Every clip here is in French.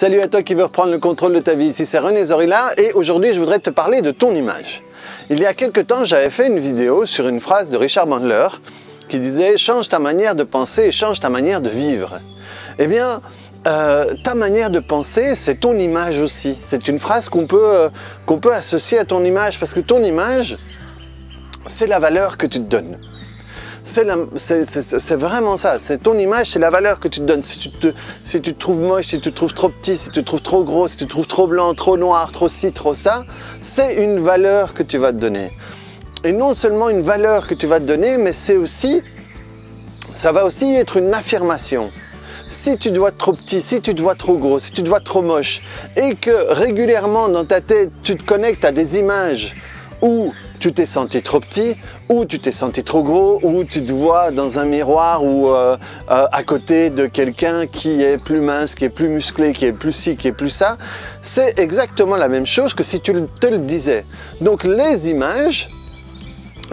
Salut à toi qui veut reprendre le contrôle de ta vie, ici c'est René Zorilla et aujourd'hui je voudrais te parler de ton image. Il y a quelque temps j'avais fait une vidéo sur une phrase de Richard Bandler qui disait « change ta manière de penser et change ta manière de vivre ». Eh bien, euh, ta manière de penser, c'est ton image aussi. C'est une phrase qu'on peut, euh, qu'on peut associer à ton image parce que ton image, c'est la valeur que tu te donnes. C'est vraiment ça, c'est ton image, c'est la valeur que tu te donnes. Si tu te, trouves moche, si tu te trouves trop petit, si tu te trouves trop gros, si tu te trouves trop blanc, trop noir, trop ci, trop ça, c'est une valeur que tu vas te donner. Et non seulement une valeur que tu vas te donner, mais c'est aussi, ça va aussi être une affirmation. Si tu te vois trop petit, si tu te vois trop gros, si tu te vois trop moche, et que régulièrement dans ta tête, tu te connectes à des images où tu t'es senti trop petit, ou tu t'es senti trop gros, ou tu te vois dans un miroir ou euh, euh, à côté de quelqu'un qui est plus mince, qui est plus musclé, qui est plus ci, qui est plus ça. C'est exactement la même chose que si tu te le disais. Donc les images,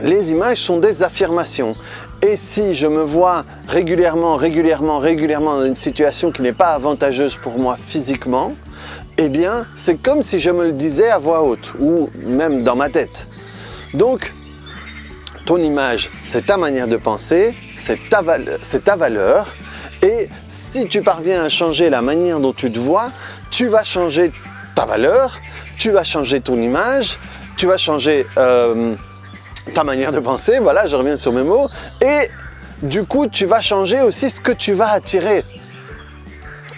les images sont des affirmations. Et si je me vois régulièrement, régulièrement, régulièrement dans une situation qui n'est pas avantageuse pour moi physiquement, eh bien, c'est comme si je me le disais à voix haute, ou même dans ma tête. Donc, ton image, c'est ta manière de penser, c'est ta, valeur. Et si tu parviens à changer la manière dont tu te vois, tu vas changer ta valeur, tu vas changer ton image, tu vas changer euh, ta manière de penser, voilà, je reviens sur mes mots, et du coup, tu vas changer aussi ce que tu vas attirer.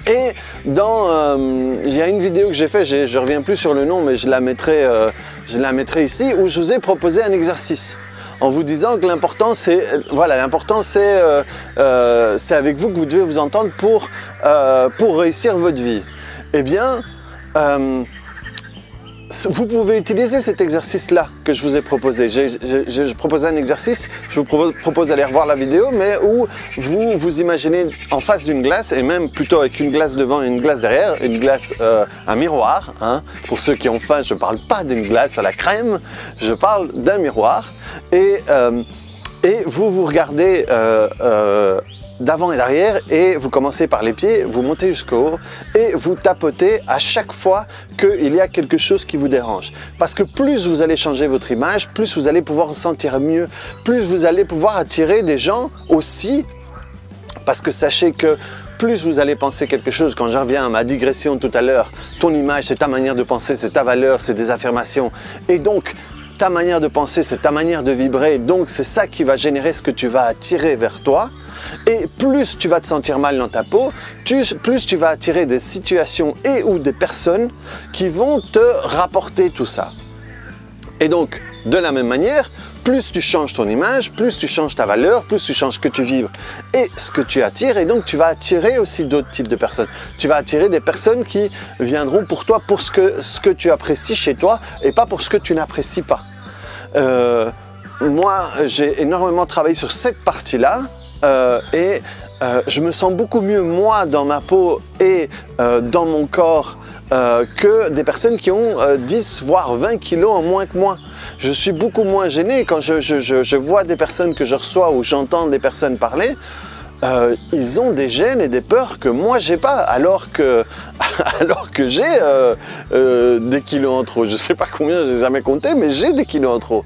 Et dans, euh, il y a une vidéo que j'ai fait, je reviens plus sur le nom, mais je la mettrai, euh, je la mettrai ici, où je vous ai proposé un exercice en vous disant que l'important c'est voilà l'important c'est euh, c'est avec vous que vous devez vous entendre pour pour réussir votre vie. Eh bien vous pouvez utiliser cet exercice-là que je vous ai proposé. Je proposé un exercice, je vous propose, d'aller revoir la vidéo, mais où vous vous imaginez en face d'une glace, et même plutôt avec une glace devant et une glace derrière, une glace, euh, un miroir. Hein. Pour ceux qui ont faim, je ne parle pas d'une glace à la crème, je parle d'un miroir. Et, euh, et vous vous regardez euh, d'avant et d'arrière et vous commencez par les pieds, vous montez jusqu'au haut et vous tapotez à chaque fois qu'il y a quelque chose qui vous dérange. Parce que plus vous allez changer votre image, plus vous allez pouvoir sentir mieux, plus vous allez pouvoir attirer des gens aussi. Parce que sachez que plus vous allez penser quelque chose, quand j'en reviens à ma digression tout à l'heure, ton image, c'est ta manière de penser, c'est ta valeur, c'est des affirmations. Et donc, ta manière de penser, c'est ta manière de vibrer. Donc, c'est ça qui va générer ce que tu vas attirer vers toi. Et plus tu vas te sentir mal dans ta peau, plus tu vas attirer des situations et ou des personnes qui vont te rapporter tout ça. Et donc, de la même manière, plus tu changes ton image, plus tu changes ta valeur, plus tu changes ce que tu vibres et ce que tu attires. Et donc, tu vas attirer aussi d'autres types de personnes. Tu vas attirer des personnes qui viendront pour toi pour ce que, tu apprécies chez toi et pas pour ce que tu n'apprécies pas. Euh, moi, j'ai énormément travaillé sur cette partie-là euh, et euh, je me sens beaucoup mieux moi dans ma peau et dans mon corps que des personnes qui ont 10 voire 20 kilos en moins que moi. Je suis beaucoup moins gêné quand je, vois des personnes que je reçois ou j'entends des personnes parler. ils ont des gènes et des peurs que moi j'ai pas, alors que, alors que j'ai des kilos en trop. Je sais pas combien, j'ai jamais compté, mais j'ai des kilos en trop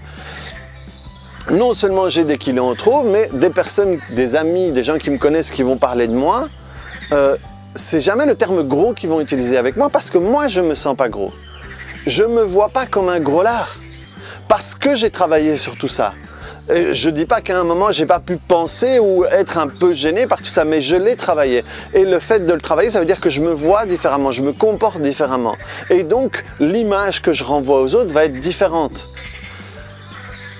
non seulement j'ai des kilos en trop, mais des personnes, des amis, des gens qui me connaissent qui vont parler de moi, euh, c'est jamais le terme gros qu'ils vont utiliser avec moi parce que moi je me sens pas gros. Je me vois pas comme un gros lard parce que j'ai travaillé sur tout ça. Je dis pas qu'à un moment j'ai pas pu penser ou être un peu gêné par tout ça, mais je l'ai travaillé. Et le fait de le travailler, ça veut dire que je me vois différemment, je me comporte différemment. Et donc l'image que je renvoie aux autres va être différente.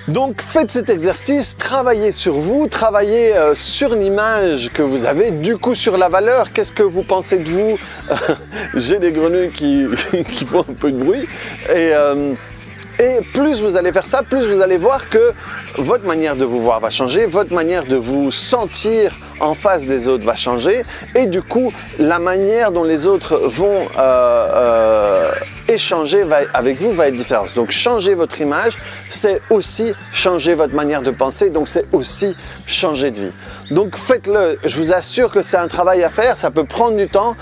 Donc faites cet exercice, travaillez sur vous, travaillez euh, sur l'image que vous avez, du coup sur la valeur, qu'est-ce que vous pensez de vous? J'ai des grenouilles qui, font un peu de bruit. Euh, et plus vous allez faire ça, plus vous allez voir que votre manière de vous voir va changer, votre manière de vous sentir en face des autres va changer. Et du coup la manière dont les autres vont échanger avec vous va être différente. Donc changer votre image, c'est aussi changer votre manière de penser, donc c'est aussi changer de vie. Donc faites-le, je vous assure que c'est un travail à faire, ça peut prendre du temps,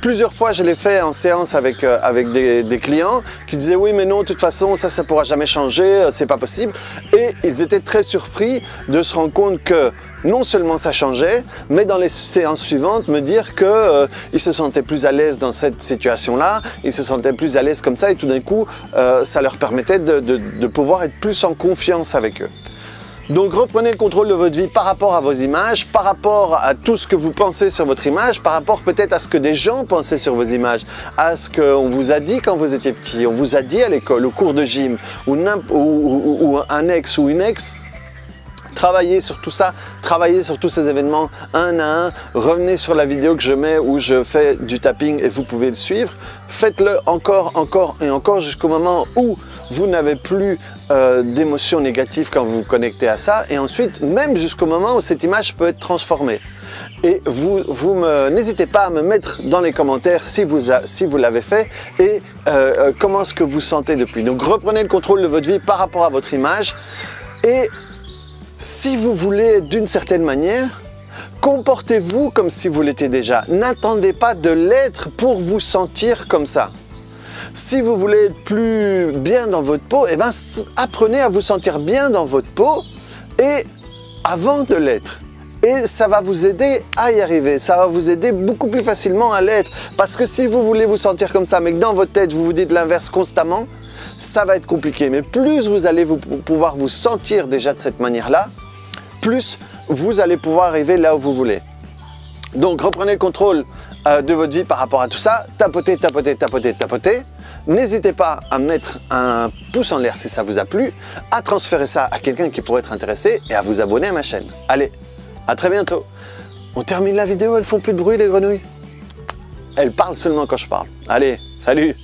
Plusieurs fois, je l'ai fait en séance avec, euh, avec des, des, clients qui disaient oui, mais non, de toute façon, ça, ça pourra jamais changer, euh, c'est pas possible. Et ils étaient très surpris de se rendre compte que non seulement ça changeait, mais dans les séances suivantes, me dire qu'ils euh, se sentaient plus à l'aise dans cette situation-là, ils se sentaient plus à l'aise comme ça, et tout d'un coup, euh, ça leur permettait de, de, de pouvoir être plus en confiance avec eux. Donc reprenez le contrôle de votre vie par rapport à vos images, par rapport à tout ce que vous pensez sur votre image, par rapport peut-être à ce que des gens pensaient sur vos images, à ce qu'on vous a dit quand vous étiez petit, on vous a dit à l'école, au cours de gym, ou, ou, ou, ou un ex ou une ex Travaillez sur tout ça, travaillez sur tous ces événements un à un, revenez sur la vidéo que je mets où je fais du tapping et vous pouvez le suivre. Faites-le encore, encore et encore jusqu'au moment où vous n'avez plus euh, d'émotions négatives quand vous vous connectez à ça et ensuite même jusqu'au moment où cette image peut être transformée. Et vous, n'hésitez pas à me mettre dans les commentaires si vous, si vous l'avez fait et euh, euh, comment est-ce que vous sentez depuis. Donc reprenez le contrôle de votre vie par rapport à votre image et si vous voulez d'une certaine manière, comportez-vous comme si vous l'étiez déjà. N'attendez pas de l'être pour vous sentir comme ça. Si vous voulez être plus bien dans votre peau, eh ben, apprenez à vous sentir bien dans votre peau et avant de l'être. Et ça va vous aider à y arriver, ça va vous aider beaucoup plus facilement à l'être. Parce que si vous voulez vous sentir comme ça, mais que dans votre tête, vous vous dites l'inverse constamment, ça va être compliqué. Mais plus vous allez vous, pouvoir vous sentir déjà de cette manière-là, plus vous allez pouvoir arriver là où vous voulez. Donc reprenez le contrôle euh, de votre vie par rapport à tout ça. Tapotez, tapotez, tapotez, tapotez. N'hésitez pas à mettre un pouce en l'air si ça vous a plu, à transférer ça à quelqu'un qui pourrait être intéressé et à vous abonner à ma chaîne. Allez, à très bientôt. On termine la vidéo, elles font plus de bruit les grenouilles. Elles parlent seulement quand je parle. Allez, salut